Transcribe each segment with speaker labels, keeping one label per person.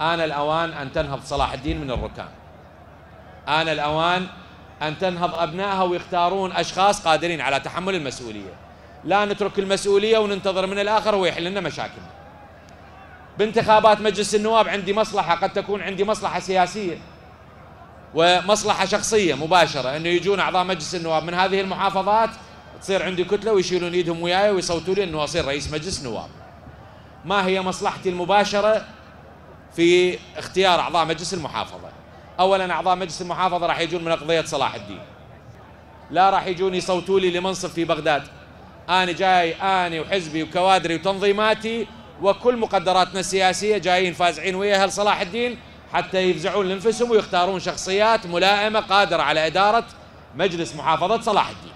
Speaker 1: آن الأوان أن تنهض صلاح الدين من الركام آن الأوان أن تنهض أبنائها ويختارون أشخاص قادرين على تحمل المسؤولية. لا نترك المسؤولية وننتظر من الآخر هو يحل لنا مشاكلنا. بانتخابات مجلس النواب عندي مصلحة قد تكون عندي مصلحة سياسية ومصلحة شخصية مباشرة أنه يجون أعضاء مجلس النواب من هذه المحافظات تصير عندي كتلة ويشيلون إيدهم وياي ويصوتوا لي أنه أصير رئيس مجلس نواب. ما هي مصلحتي المباشرة؟ في اختيار أعضاء مجلس المحافظة. أولا أعضاء مجلس المحافظة راح يجون من قضية صلاح الدين. لا راح يجون يصوتوا لي لمنصب في بغداد. أنا جاي أنا وحزبي وكوادري وتنظيماتي وكل مقدراتنا السياسية جايين فازعين ويا أهل صلاح الدين حتى يفزعون لانفسهم ويختارون شخصيات ملائمة قادرة على إدارة مجلس محافظة صلاح الدين.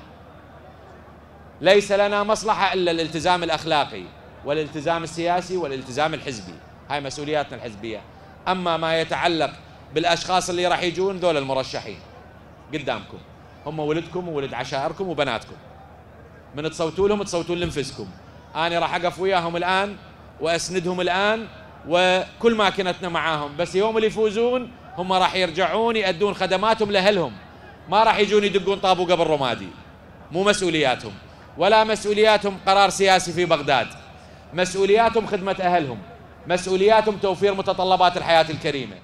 Speaker 1: ليس لنا مصلحة إلا الالتزام الأخلاقي والالتزام السياسي والالتزام الحزبي. هاي مسؤولياتنا الحزبية. أما ما يتعلق بالأشخاص اللي راح يجون ذول المرشحين. قدامكم. هم ولدكم وولد عشائركم وبناتكم. من تصوتوا لهم تصوتون لأنفسكم. أنا راح أقف وياهم الآن وأسندهم الآن وكل ماكنتنا معاهم. بس يوم اللي يفوزون هم راح يرجعون يأدون خدماتهم لأهلهم. ما راح يجون يدقون طابو قبل رمادي مو مسؤولياتهم. ولا مسؤولياتهم قرار سياسي في بغداد. مسؤولياتهم خدمة أهلهم. مسؤولياتهم توفير متطلبات الحياة الكريمة.